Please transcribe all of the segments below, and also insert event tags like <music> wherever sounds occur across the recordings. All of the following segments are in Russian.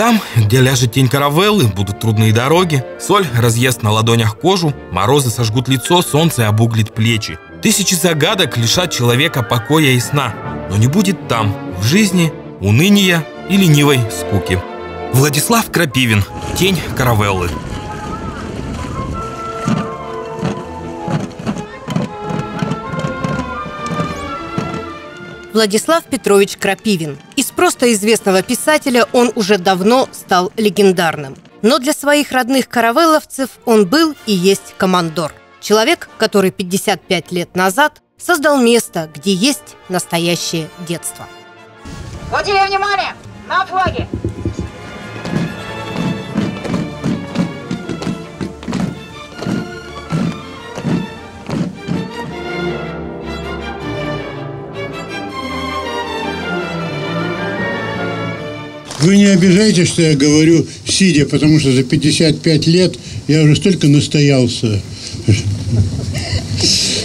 Там, где ляжет тень каравеллы, будут трудные дороги, соль разъест на ладонях кожу, морозы сожгут лицо, солнце обуглит плечи. Тысячи загадок лишат человека покоя и сна, но не будет там, в жизни, уныния и ленивой скуки. Владислав Крапивин. Тень каравеллы. Владислав Петрович Крапивин. Из просто известного писателя он уже давно стал легендарным. Но для своих родных каравелловцев он был и есть командор. Человек, который 55 лет назад создал место, где есть настоящее детство. Вот внимание! На флаге! Вы не обижаетесь, что я говорю сидя, потому что за 55 лет я уже столько настоялся.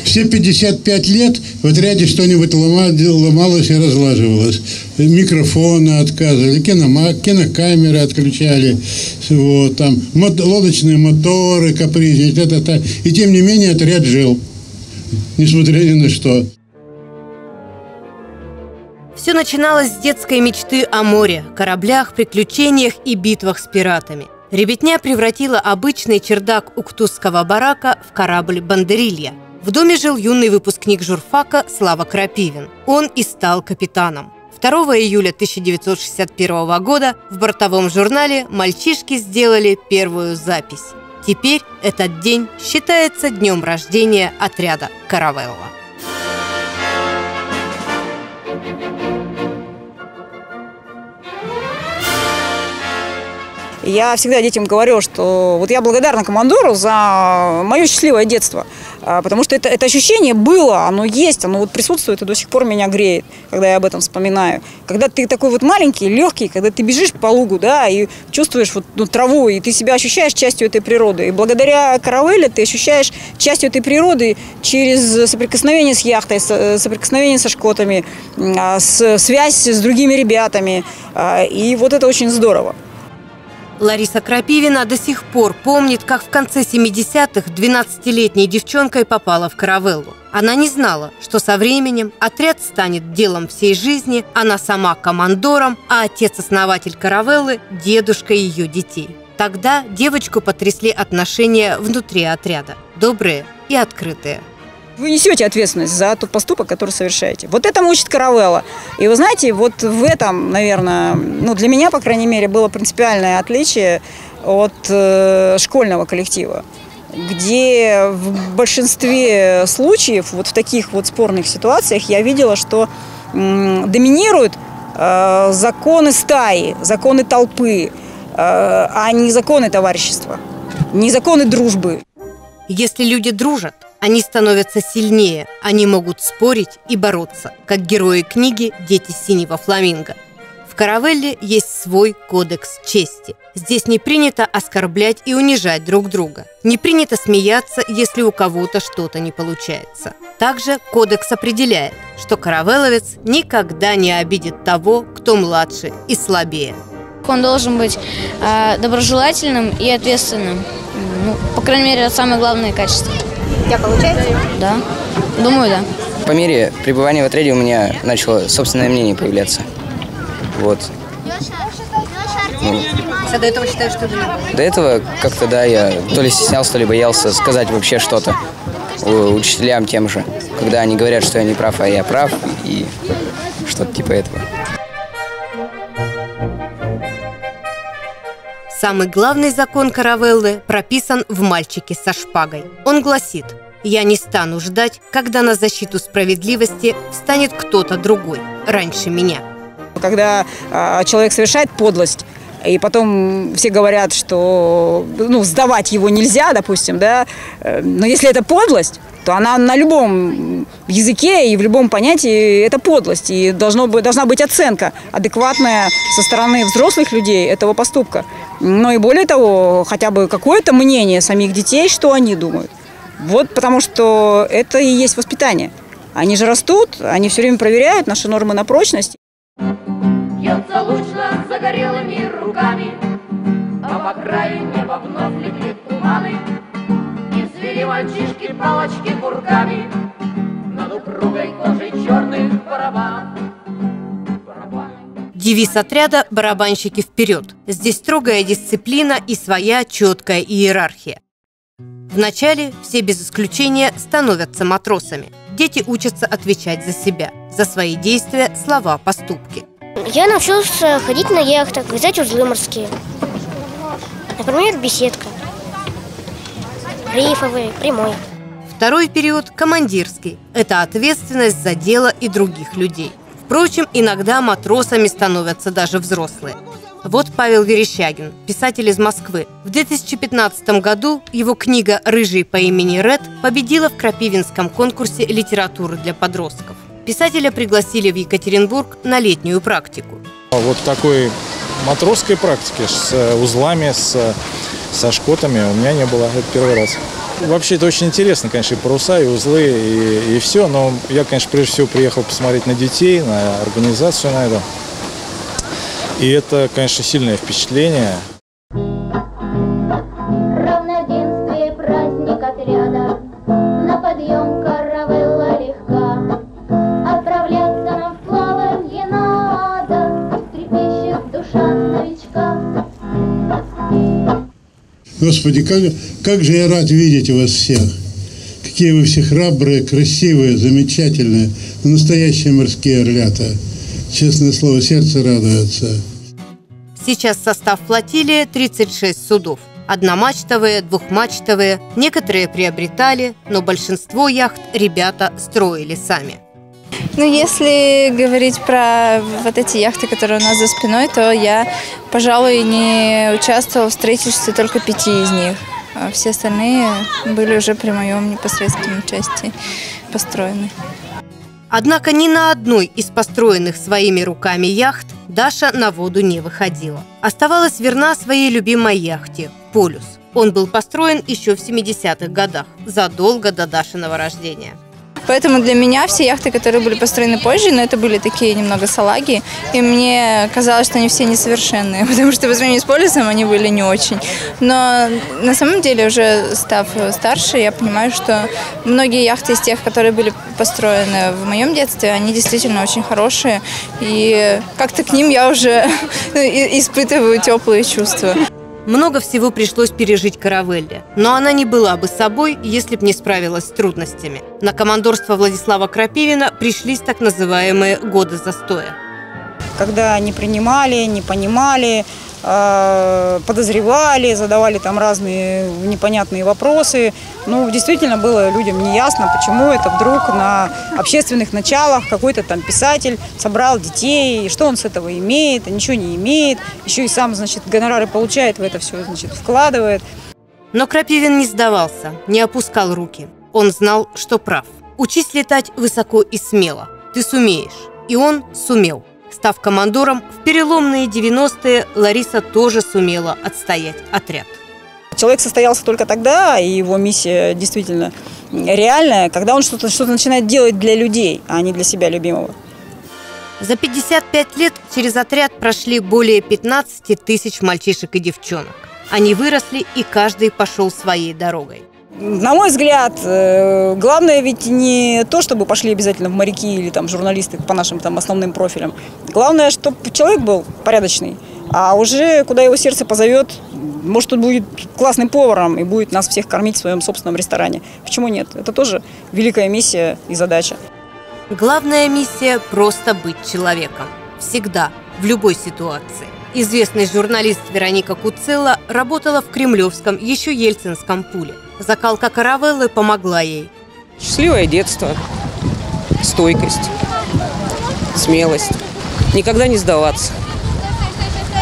Все 55 лет в отряде что-нибудь ломалось и разлаживалось. Микрофоны отказывали, кинома, кинокамеры отключали, вот, там, лодочные моторы это. И тем не менее отряд жил, несмотря ни на что. Все начиналось с детской мечты о море, кораблях, приключениях и битвах с пиратами. Ребятня превратила обычный чердак уктузского барака в корабль «Бандерилья». В доме жил юный выпускник журфака Слава Крапивин. Он и стал капитаном. 2 июля 1961 года в бортовом журнале мальчишки сделали первую запись. Теперь этот день считается днем рождения отряда «Каравелла». Я всегда детям говорю, что вот я благодарна командору за мое счастливое детство. А, потому что это, это ощущение было, оно есть, оно вот присутствует и до сих пор меня греет, когда я об этом вспоминаю. Когда ты такой вот маленький, легкий, когда ты бежишь по лугу, да, и чувствуешь вот ну, траву, и ты себя ощущаешь частью этой природы. И благодаря каравелле ты ощущаешь частью этой природы через соприкосновение с яхтой, соприкосновение со шкотами, а, связь с другими ребятами. А, и вот это очень здорово. Лариса Крапивина до сих пор помнит, как в конце 70-х 12-летней девчонкой попала в каравеллу. Она не знала, что со временем отряд станет делом всей жизни, она сама командором, а отец-основатель каравеллы – дедушка ее детей. Тогда девочку потрясли отношения внутри отряда – добрые и открытые – вы несете ответственность за тот поступок, который совершаете. Вот это учит Каравелла. И вы знаете, вот в этом, наверное, ну, для меня, по крайней мере, было принципиальное отличие от э, школьного коллектива где в большинстве случаев, вот в таких вот спорных ситуациях, я видела, что доминируют э, законы стаи, законы толпы, э, а не законы товарищества, не законы дружбы. Если люди дружат, они становятся сильнее, они могут спорить и бороться, как герои книги «Дети синего фламинго». В каравелле есть свой кодекс чести. Здесь не принято оскорблять и унижать друг друга. Не принято смеяться, если у кого-то что-то не получается. Также кодекс определяет, что каравелловец никогда не обидит того, кто младше и слабее. Он должен быть э, доброжелательным и ответственным. Ну, по крайней мере, это самое главное качество. У тебя получается? Да. Думаю, да. По мере пребывания в отряде у меня начало собственное мнение появляться. Вот. Ну. А до этого считаешь, что виноват? До этого как-то, да, я то ли стеснялся, то ли боялся сказать вообще что-то учителям тем же. Когда они говорят, что я не прав, а я прав, и что-то типа этого. Самый главный закон Каравеллы прописан в «Мальчике со шпагой». Он гласит «Я не стану ждать, когда на защиту справедливости встанет кто-то другой, раньше меня». Когда э, человек совершает подлость, и потом все говорят, что ну, сдавать его нельзя, допустим, да, э, но если это подлость, то она на любом языке и в любом понятии это подлость. И должно должна быть оценка адекватная со стороны взрослых людей этого поступка. Но и более того, хотя бы какое-то мнение самих детей, что они думают. Вот потому что это и есть воспитание. Они же растут, они все время проверяют наши нормы на прочность. Бьется лучно загорелыми руками, А по краю неба вновь летит туманы, И взвели мальчишки палочки курками Над упругой кожей черных барабан. Девиз отряда «Барабанщики вперед». Здесь строгая дисциплина и своя четкая иерархия. Вначале все без исключения становятся матросами. Дети учатся отвечать за себя, за свои действия, слова, поступки. Я научился ходить на яхтах, вязать узлы морские. Например, беседка. Рифовый, прямой. Второй период – командирский. Это ответственность за дело и других людей. Впрочем, иногда матросами становятся даже взрослые. Вот Павел Верещагин, писатель из Москвы. В 2015 году его книга «Рыжий по имени Ред» победила в Крапивинском конкурсе литературы для подростков. Писателя пригласили в Екатеринбург на летнюю практику. Вот такой матросской практики с узлами, с, со шкотами у меня не было. Это первый раз. Вообще это очень интересно, конечно, и паруса, и узлы, и, и все. Но я, конечно, прежде всего приехал посмотреть на детей, на организацию на это. И это, конечно, сильное впечатление. Господи, как, как же я рад видеть вас всех. Какие вы все храбрые, красивые, замечательные, настоящие морские орлята. Честное слово, сердце радуется. Сейчас состав флотилии 36 судов. Одномачтовые, двухмачтовые. Некоторые приобретали, но большинство яхт ребята строили сами. Ну, если говорить про вот эти яхты, которые у нас за спиной, то я, пожалуй, не участвовала в строительстве только пяти из них. А все остальные были уже при моем непосредственном участии построены. Однако ни на одной из построенных своими руками яхт Даша на воду не выходила. Оставалась верна своей любимой яхте «Полюс». Он был построен еще в 70-х годах, задолго до Дашиного рождения. Поэтому для меня все яхты, которые были построены позже, но это были такие немного салаги, и мне казалось, что они все несовершенные, <laughs> потому что по сравнению с полюсом они были не очень. Но на самом деле, уже став старше, я понимаю, что многие яхты из тех, которые были построены в моем детстве, они действительно очень хорошие, и как-то к ним я уже <laughs> испытываю теплые чувства. Много всего пришлось пережить Каравелле, но она не была бы собой, если б не справилась с трудностями. На командорство Владислава Крапивина пришлись так называемые годы застоя. Когда не принимали, не понимали, подозревали, задавали там разные непонятные вопросы. Ну, действительно было людям неясно, почему это вдруг на общественных началах какой-то там писатель собрал детей, что он с этого имеет, а ничего не имеет, еще и сам, значит, гонорары получает, в это все, значит, вкладывает. Но Крапивин не сдавался, не опускал руки. Он знал, что прав. Учись летать высоко и смело. Ты сумеешь. И он сумел. Став командором, в переломные 90-е Лариса тоже сумела отстоять отряд. Человек состоялся только тогда, и его миссия действительно реальная, когда он что-то что начинает делать для людей, а не для себя любимого. За 55 лет через отряд прошли более 15 тысяч мальчишек и девчонок. Они выросли, и каждый пошел своей дорогой. На мой взгляд, э, главное ведь не то, чтобы пошли обязательно в моряки или там журналисты по нашим там основным профилям. Главное, чтобы человек был порядочный. А уже куда его сердце позовет, может, он будет классным поваром и будет нас всех кормить в своем собственном ресторане. Почему нет? Это тоже великая миссия и задача. Главная миссия – просто быть человеком. Всегда, в любой ситуации. Известный журналист Вероника Куцелла работала в Кремлевском, еще Ельцинском пуле. Закалка каравеллы помогла ей. Счастливое детство, стойкость, смелость. Никогда не сдаваться.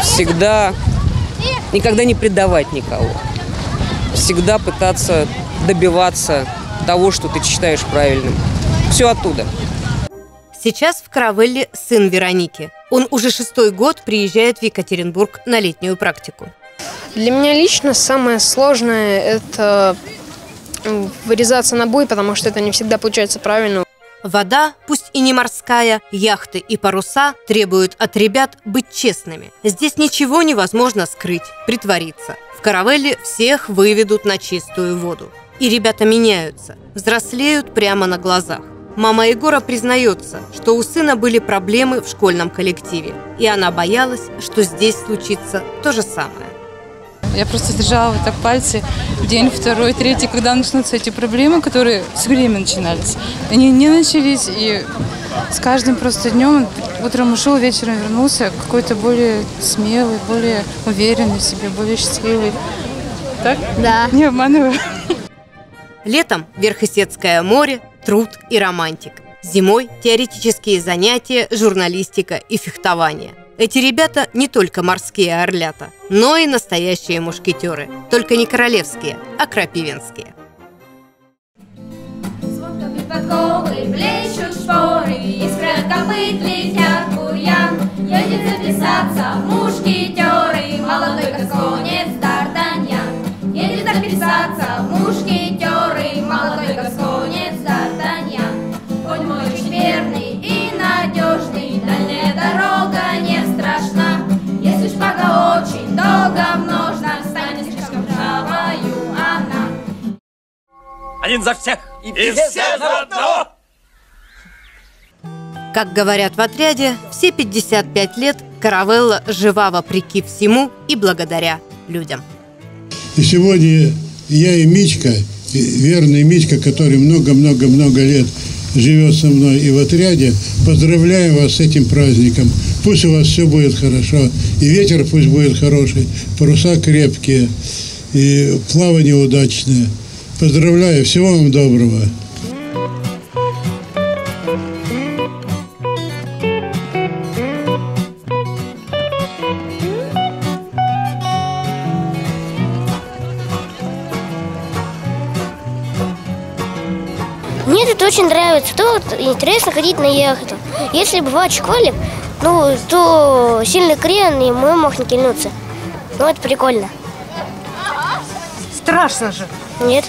Всегда, никогда не предавать никого. Всегда пытаться добиваться того, что ты считаешь правильным. Все оттуда. Сейчас в Каравелле сын Вероники. Он уже шестой год приезжает в Екатеринбург на летнюю практику. Для меня лично самое сложное – это вырезаться на бой, потому что это не всегда получается правильно. Вода, пусть и не морская, яхты и паруса требуют от ребят быть честными. Здесь ничего невозможно скрыть, притвориться. В каравелле всех выведут на чистую воду. И ребята меняются, взрослеют прямо на глазах. Мама Егора признается, что у сына были проблемы в школьном коллективе, и она боялась, что здесь случится то же самое. Я просто держала вот так пальцы день, второй, третий, когда начнутся эти проблемы, которые с время начинались. Они не начались, и с каждым просто днем, утром ушел, вечером вернулся, какой-то более смелый, более уверенный в себе, более счастливый. Так? Да. Не обманываю. Летом Верхосетское море, труд и романтик. Зимой теоретические занятия, журналистика и фехтование. Эти ребята не только морские орлята, но и настоящие мушкетеры. Только не королевские, а крапивинские. Шпоры, очень долго множна, станет слишком она. Один за всех и, все за одного! Как говорят в отряде, все 55 лет каравелла жива вопреки всему и благодаря людям. И сегодня я и Мичка, и верный Мичка, который много-много-много лет живет со мной и в отряде, поздравляю вас с этим праздником. Пусть у вас все будет хорошо, и ветер пусть будет хороший, паруса крепкие, и плавание удачное. Поздравляю, всего вам доброго. Мне тут очень нравится. Тут интересно ходить на яхту. Если бывает в школе, ну, то сильный крен, и мы мог накинуться. Ну, это прикольно. Страшно же. Нет.